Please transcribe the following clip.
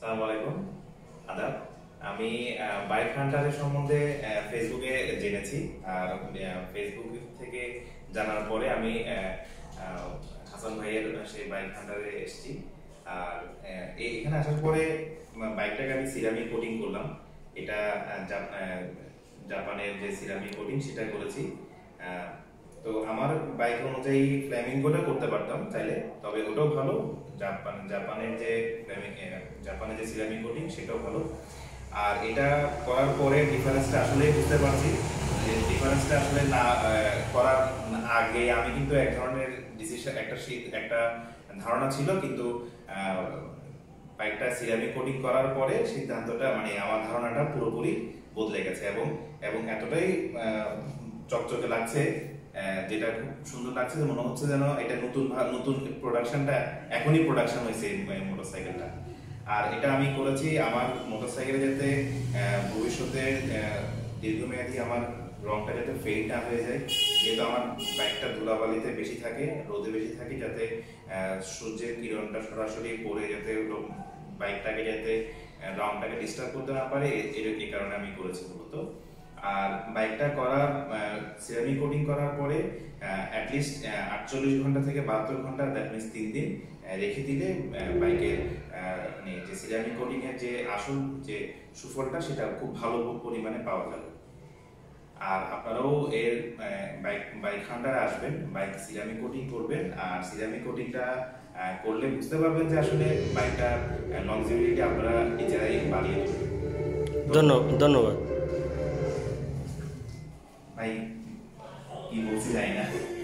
আসসালামু আলাইকুম। আদাব, আমি বাইক হান্টারের সম্বন্ধে ফেসবুকে জেনেছি। আর ফেসবুক থেকে জানার পরে আমি হাসান ভাইয়ের সেই বাইক হান্টারে এসেছি। আর এখানে আসার পরে বাইকটাকে আমি সিরামিক কোটিং করলাম। এটা জাপ- জাপানের যে সিরামিক কোটিং সেটা করেছি। তো আমার বাইক অনুযায়ী ফ্ল্যামিঙ্গোটা করতে পারতাম চাইলে, তবে ওটাও ভালো। জাপান, জাপানের যে জাপানের যে সিরামিক কোটিং সেটাও ভালো। আর এটা করার পরে ডিফারেন্সটা আসলে বুঝতে পারছি যে ডিফারেন্সটা আসলে না করার আগে আমি কিন্তু এক ধরনের ডিসিশন একটা একটা ধারণা ছিল কিন্তু বাইকটা সিরামিক কোটিং করার পরে সিদ্ধান্তটা মানে আমার ধারণাটা পুরোপুরি বদলে গেছে এবং এবং এতটাই চকচকে লাগছে যেটা খুব সুন্দর লাগছে মনে হচ্ছে যেন এটা নতুন নতুন প্রোডাকশনটা এখনই প্রোডাকশন হয়েছে মোটরসাইকেলটা আর এটা আমি করেছি আমার মোটরসাইকেলে যাতে ভবিষ্যতে দীর্ঘমেয়াদী আমার রংটা যাতে ফেড না হয়ে যায়, যেহেতু আমার বাইকটা ধুলাবালিতে বেশি থাকে, রোদে বেশি থাকে, যাতে সূর্যের কিরণটা সরাসরি পড়ে যাতে বাইকটাকে যাতে রংটাকে ডিস্টার্ব করতে না পারে এর কারণে আমি করেছি মূলত। আর বাইকটা করার সিরামিক কোটিং করার পরে অ্যাটলিস্ট আটচল্লিশ ঘণ্টা থেকে বাহাত্তর ঘণ্টা দ্যাট মিনস তিন দিন রেখে দিলে বাইকের মানে যে সিরামিক কোটিংয়ের যে আসল যে সুফলটা, সেটা খুব ভালো পরিমাণে পাওয়া যাবে। আর আপনারাও এর বাইক বাইক হান্ডারে আসবেন বাইক সিরামিক কোটিং করবেন, আর সিরামিক কোটিংটা করলে বুঝতে পারবেন যে আসলে বাইকটার লংজিবিলিটি আপনারা নিজেরাই বাড়িয়ে ধন্যবাদ ধন্যবাদ। はい、いいついいな。